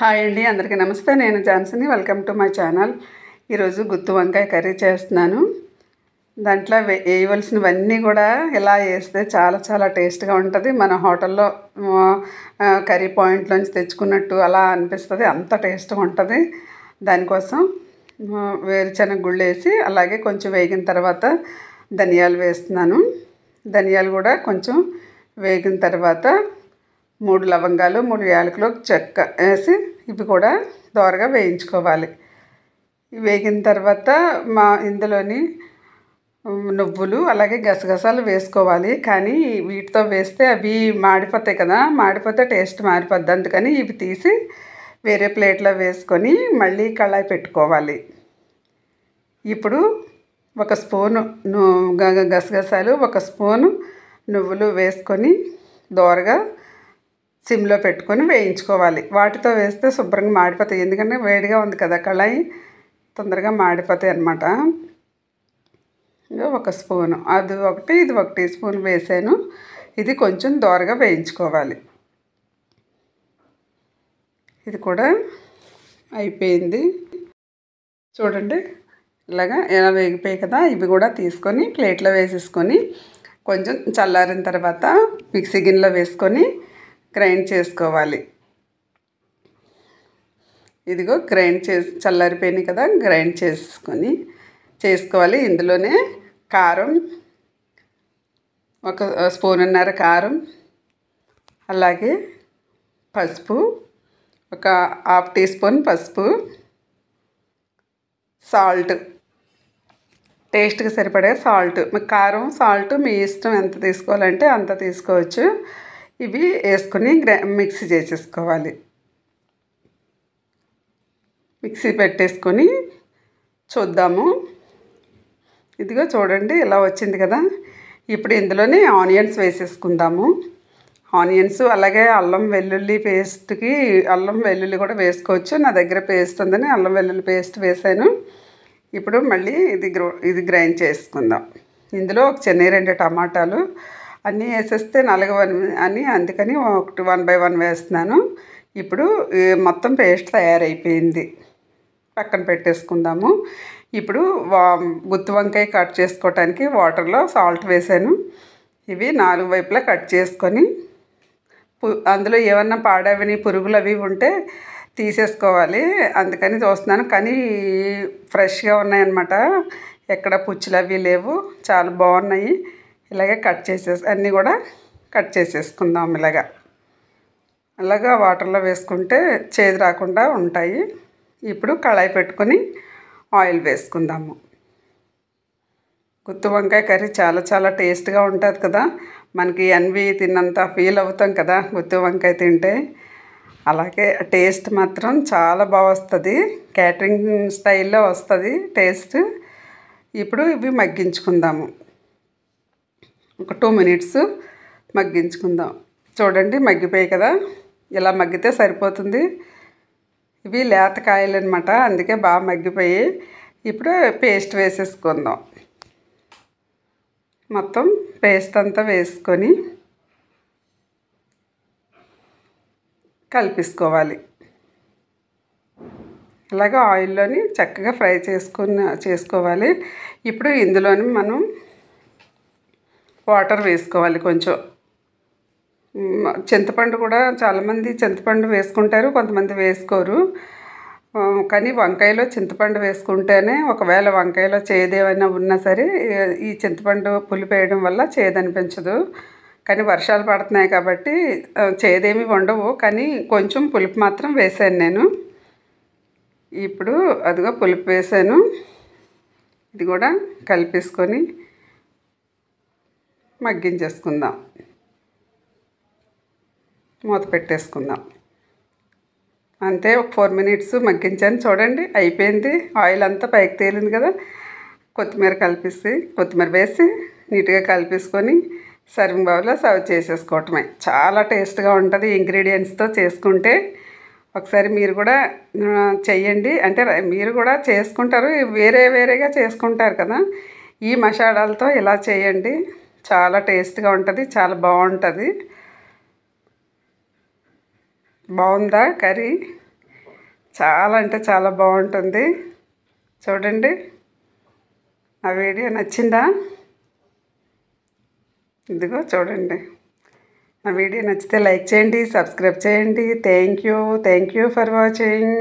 Hi అండి అందరికీ నమస్తే. నేను జాన్సని. Welcome to my channel. ఈరోజు గుత్తి వంకాయ కర్రీ చేస్తున్నాను. దాంట్లో వే- వేయవలసినవన్నీ కూడా ఇలా వేస్తే చాలా చాలా టేస్ట్గా ఉంటుంది. మన హోటల్లో కర్రీ పాయింట్లోంచి తెచ్చుకున్నట్టు అలా అనిపిస్తుంది. అంత టేస్ట్గా ఉంటుంది. దానికోసం ఆ, వేరుశనగ గుళ్ళు వేసి అలాగే కొంచెం వేగిన తర్వాత ధనియాలు వేస్తున్నాను. ధనియాలు కూడా కొంచెం వేగిన తర్వాత మూడు లవంగాలు మూడు యాలకులు చెక్క వేసి ఇవి కూడా దోరగా వేయించుకోవాలి. వేగిన తర్వాత మా ఇందులోని నువ్వులు అలాగే గసగసాలు వేసుకోవాలి. కానీ వీటితో వేస్తే అవి మాడిపోతాయి కదా మాడిపోతే టేస్ట్ మారిపోద్ది. అందుకని ఇవి తీసి వేరే ప్లేట్లో వేసుకొని మళ్ళీ కళాయి పెట్టుకోవాలి. ఇప్పుడు ఒక స్పూను గ- గసగసాలు ఒక స్పూను నువ్వులు వేసుకొని దోరగా సిమ్లో పెట్టుకొని వేయించుకోవాలి. వాటితో వేస్తే శుభ్రంగా మాడిపోతాయి. ఎందుకంటే వేడిగా ఉంది కదా కళాయి తొందరగా మాడిపోతాయి అన్నమాట. ఇంకా ఒక స్పూను. అది ఒకటి ఇది ఒకటి స్పూన్ వేసాను. ఇది కొంచెం దోరగా వేయించుకోవాలి. ఇది కూడా అయిపోయింది. చూడండి ఇలాగా ఎలా వేగిపోయి కదా ఇవి కూడా తీసుకొని ప్లేట్లో వేసేసుకొని కొంచెం చల్లారిన తర్వాత మిక్సీ గిన్నెలో వేసుకొని గ్రైండ్ చేసుకోవాలి. ఇదిగో గ్రైండ్ చేసి చల్లారిపోయినాయి కదా గ్రైండ్ చేసుకొని చేసుకోవాలి. ఇందులోనే కారం ఒక స్పూన్నర కారం అలాగే పసుపు ఒక హాఫ్ టీ స్పూన్ పసుపు సాల్ట్. టేస్ట్కి సరిపడే సాల్ట్. కారం సాల్ట్ మీ ఇష్టం ఎంత తీసుకోవాలంటే అంత తీసుకోవచ్చు. ఇవి వేసుకొని గ్రై మిక్సీ చేసేసుకోవాలి. మిక్సీ పెట్టేసుకొని చూద్దాము. ఇదిగో చూడండి ఇలా వచ్చింది కదా. ఇప్పుడు ఇందులోనే ఆనియన్స్ వేసేసుకుందాము. ఆనియన్స్ అలాగే అల్లం వెల్లుల్లి పేస్ట్కి అల్లం వెల్లుల్లి కూడా వేసుకోవచ్చు. నా దగ్గర పేస్ట్ ఉందని అల్లం వెల్లుల్లి పేస్ట్ వేసాను. ఇప్పుడు మళ్ళీ ఇది గ్రో ఇది గ్రైండ్ చేసుకుందాం. ఇందులో ఒక చిన్న రెండు టమాటాలు అన్నీ వేసేస్తే నలగవని అని అందుకని ఒకటి వన్ బై వన్ వేస్తున్నాను. ఇప్పుడు మొత్తం పేస్ట్ తయారైపోయింది. పక్కన పెట్టేసుకుందాము. ఇప్పుడు వా గుత్తి వంకాయ కట్ చేసుకోవటానికి వాటర్లో సాల్ట్ వేసాను. ఇవి నాలుగు వైపులా కట్ చేసుకొని పు- అందులో ఏమన్నా పాడవని పురుగులు అవి ఉంటే తీసేసుకోవాలి. అందుకని చూస్తున్నాను కానీ ఫ్రెష్గా ఉన్నాయన్నమాట. ఎక్కడ పుచ్చులు అవి లేవు. చాలా బాగున్నాయి. ఇలాగే కట్ చేసేసి అన్నీ కూడా కట్ చేసేసుకుందాం ఇలాగా. అలాగా వాటర్లో వేసుకుంటే చేదు రాకుండా ఉంటాయి. ఇప్పుడు కళాయి పెట్టుకొని ఆయిల్ వేసుకుందాము. గుత్తి వంకాయ కర్రీ చాలా చాలా టేస్ట్గా ఉంటుంది కదా. మనకి ఎన్వి తిన్నంత ఫీల్ అవుతాం కదా గుత్తి వంకాయ తింటే. అలాగే టేస్ట్ మాత్రం చాలా బాగా వస్తుంది. క్యాటరింగ్ స్టైల్లో వస్తుంది టేస్ట్. ఇప్పుడు ఇవి మగ్గించుకుందాము. ఒక టూ మినిట్స్ మగ్గించుకుందాం. చూడండి మగ్గిపోయాయి కదా. ఇలా మగ్గితే సరిపోతుంది. ఇవి లేత కాయలు అనమాట అందుకే బాగా మగ్గిపోయి ఇప్పుడు పేస్ట్ వేసేసుకుందాం. మొత్తం పేస్ట్ అంతా వేసుకొని కలిపేసుకోవాలి. ఇలాగ ఆయిల్లోని చక్కగా ఫ్రై చేసుకుని చేసుకోవాలి. ఇప్పుడు ఇందులోని మనం వాటర్ వేసుకోవాలి కొంచెం. చింతపండు కూడా చాలామంది చింతపండు వేసుకుంటారు కొంతమంది వేసుకోరు. కానీ వంకాయలో చింతపండు వేసుకుంటేనే ఒకవేళ వంకాయలో చేదేమైనా ఉన్నా సరే ఈ చింతపండు పులుపు వేయడం వల్ల చేదనిపించదు కానీ వర్షాలు పడుతున్నాయి కాబట్టి చేదేమి ఉండవు కానీ కొంచెం పులుపు మాత్రం వేసాను నేను. ఇప్పుడు అదిగో పులుపు వేసాను. ఇది కూడా కలిపేసుకొని మగ్గించేసుకుందాం. మూత పెట్టేసుకుందాం. అంతే ఒక ఫోర్ మినిట్స్ మగ్గించాను. చూడండి అయిపోయింది. ఆయిల్ అంతా పైకి తేలింది కదా. కొత్తిమీర కలిపేసి కొత్తిమీర వేసి నీట్గా కలిపేసుకొని సర్వింగ్ బౌల్లో సర్వ్ చేసేసుకోవటమే. చాలా టేస్ట్గా ఉంటుంది ఇంగ్రీడియంట్స్తో చేసుకుంటే. ఒకసారి మీరు కూడా చెయ్యండి. అంటే మీరు కూడా చేసుకుంటారు. వేరే వేరేగా చేసుకుంటారు కదా. ఈ మసాలాలతో ఇలా చేయండి. చాలా టేస్ట్గా ఉంటుంది చాలా బాగుంటుంది బాగుందా కర్రీ? చాలా అంటే చాలా బాగుంటుంది చూడండి ఆ వీడియో నచ్చిందా? ఇదిగో చూడండి నా వీడియో నచ్చితే లైక్ చేయండి సబ్స్క్రైబ్ చేయండి. Thank you thank you for watching.